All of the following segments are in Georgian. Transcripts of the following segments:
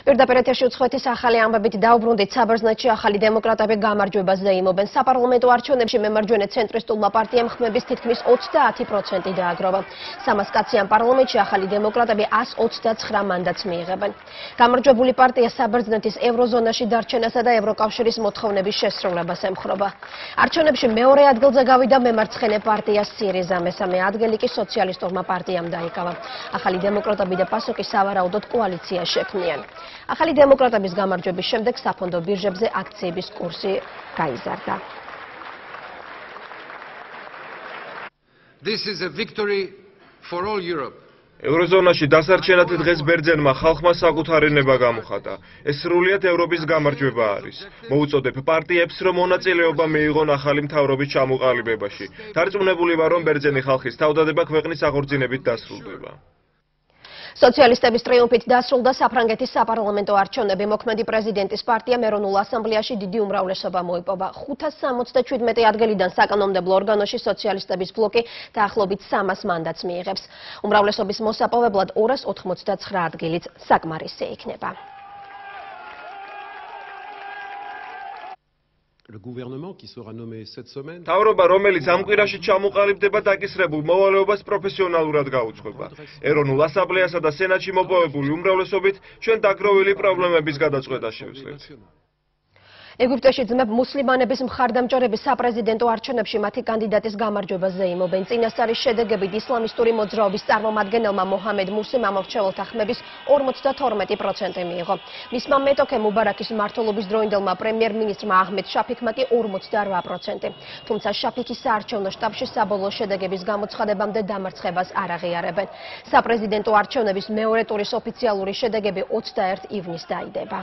პირდაპირ ეთერში უცხოეთის ახალი ამბებით დაუბრუნდით საბერძნეთში ახალი დემოკრატები გამარჯვებას ზეიმობენ. საპარლამენტო არჩევნებში მემარჯვენე ცენტრისტულმა პარტიამ ხმების თითქმის 30% დააგროვა. სამასკაციან პარლამენტში ახალი დემოკრატები 129 მანდატს მიიღებენ. გამარჯვებული პარტია საბერძნეთის ევროზონაში დარჩენასა და ევროკავშირის მოთხოვნების შესრულებას ემხრობა. არჩევნებში მეორე ადგილზე გავიდა მემარცხენე პარტია სირიზა, მესამე ადგილი კი სოციალისტურმა პარტიამ დაიკავა. ახალი დემოკრატები და პასოკი სავარაუდოდ კოალიცია შექმნიან. ახალი დემოკრატების გამარჯვების შემდეგ საფონდო ბირჟებზე აქციების კურსი გაიზარდა. This is a victory for all Europe. ევროზონაში დასარჩენად დღეს ბერძენმა ხალხმა საკუთარი ნება გამოხატა. ეს სრულიად ევროპის გამარჯვება არის. მოუწოდებ პარტიებს, რომ მონაწილეობა მიიღონ ახალი მთავრობის ჩამოყალიბებაში. დარწმუნებული ვარ, რომ ბერძენი ხალხის თავდადება ქვეყნის აღორძინებით დასრულდება. სოციალისტების ტრიუმფით დასრულდა საფრანგეთის საპარლამენტო არჩევნები. მოქმედი პრეზიდენტის პარტიამ ეროვნულ ასამბლეაში დიდი უმრავლესობა მოიპოვა. 577 ადგილიდან საკანონმდებლო ორგანოში სოციალისტების ბლოკი დაახლოებით 300 მანდატს მიიღებს. უმრავლესობის მოსაპოვებლად 289 ადგილიც საკმარისი იქნება. თავრობა რომელიც ამ კვირაში ჩამოყალიბდება დაკისრებულ მოვალეობას პროფესიონალურად გაუძღვება. ეროვნულ ასამბლეასა და სენატში მოპოვებული უმრავლესობით ჩვენ დაგროვილი პრობლემების გადაწყვეტა შევძლებთ ეგვიპტეში ძმებ მუსლიმანების მხარდამჭერები საპრეზიდენტო არჩევნებში მათი კანდიდატის გამარჯვებას ზეიმობენ. წინასწარის შედეგებით ისლამისტური მოძრაობის წარმომადგენელმა მოჰამედ მურსიმ ამორჩეველთა ხმების 52% მიიღო. მისმა მეტოქე მუბარაკის მმართველობის დროინდელმა პრემიერ-მინისტრმა აჰმედ შაფიქმა კი 48%. თუმცა შაფიქის საარჩევნო შტაბში საბოლოო შედეგების გამოცხადებამდე დამარცხებას არ აღიარებენ. საპრეზიდენტო არჩევნების მეორე ტურის ოფიციალური შედეგები 21 ივნისს დაიდება.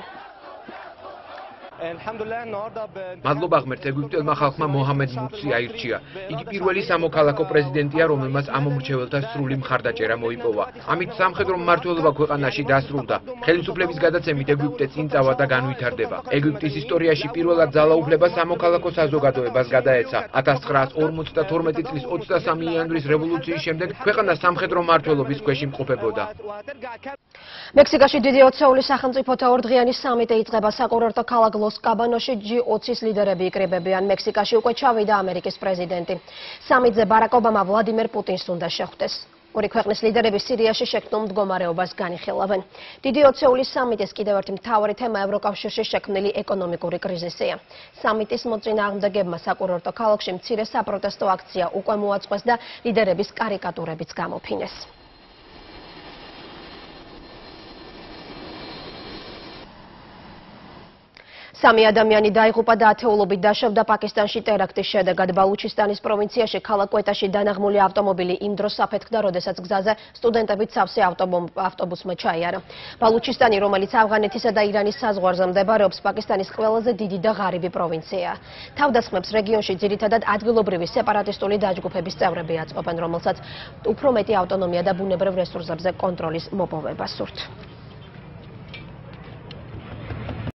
მადლობა ღმერთ ეგვიპტელმა ხალხმა მოჰამედ მურსი აირჩია. იგი პირველი სამოქალაქო პრეზიდენტია, რომელმაც ამომრჩეველთა სრული მხარდაჭერა მოიპოვა. ამით სამხედრო მმართველობა ქვეყანაში დასრულდა. ხელისუფლების გადაცემით ეგვიპტე წინწავა და განვითარდება. ეგვიპტის ისტორიაში პირველად ძალაუფლება სამოქალაქო საზოგადოებას გადაეცა. 1952 წლის 23 იანვრის რევოლუციის შემდეგ ქვეყანა სამხედრო მმართველობის ქვეშ იმყოფებოდა. მექსიკაში დიდი ოცეული სახელმწიფოთა ორდღიანი სამიტი იწყება საკურორტო ქალაქ ლოს კაბანოში G20-ის ლიდერები იკრიბებიან. მექსიკაში უკვე ჩავიდა ამერიკის პრეზიდენტი. სამიტზე ბარაკ ობამა ვლადიმერ პუტინს უნდა შეხვდეს. ორი ქვეყნის ლიდერები სირიაში შექმნილ მდგომარეობას განიხილავენ. დიდი ოცეულის სამიტის კიდევ ერთი მთავარი თემა ევროკავშირში შექმნილი ეკონომიკური კრიზისია. სამიტის მოწინააღმდეგებმა საკურორტო ქალაქში მცირე საპროტესტო აქცია უკვე მოაწყვეს და ლიდერების კარიკატურებიც გამოფინეს. სამი ადამიანი დაიღუპა და ათეულობით დაშავდა პაკისტანში ტერაქტის შედეგად ბალუჩისტანის პროვინციაში ქალაქ კვეტაში დანაღმული ავტომობილი იმ დროს საფეთქდა, როდესაც გზაზე სტუდენტები ცავსე ავტობუსმა ჩაიარა. ბალუჩისტანი, რომელიც ავღანეთისა და ირანის საზღვარზე მდებარეობს, პაკისტანის ყველაზე დიდი და ღარიბი პროვინციაა. თავდასხმებს რეგიონში ძირითადად ადგილობრივი სეპარატისტული დაჯგუფების წევრები აწყობენ, რომელსაც უფრო მეტი ავტონომია და ბუნებრივ რესურსებზე კონტროლის მოპოვება სურთ.